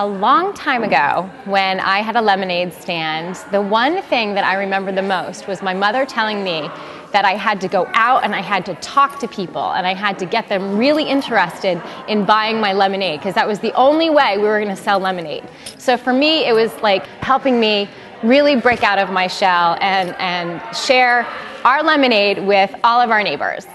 A long time ago, when I had a lemonade stand, the one thing that I remember the most was my mother telling me that I had to go out and I had to talk to people and I had to get them really interested in buying my lemonade because that was the only way we were going to sell lemonade. So for me, it was like helping me really break out of my shell and, and share our lemonade with all of our neighbors.